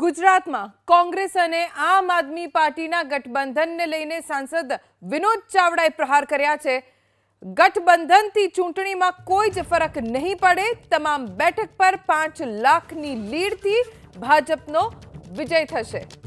गुजरातમાં કોંગ્રેસ અને આમ આદમી પાર્ટીના ગઠબંધનને લઈને સાંસદ વિનોદ ચાવડાએ પ્રહાર કર્યા છે ગઠબંધનની ચૂંટણીમાં કોઈ જ ફરક નહીં પડે તમામ બેઠક પર 5 લાખની લીડથી ભાજપનો વિજય થશે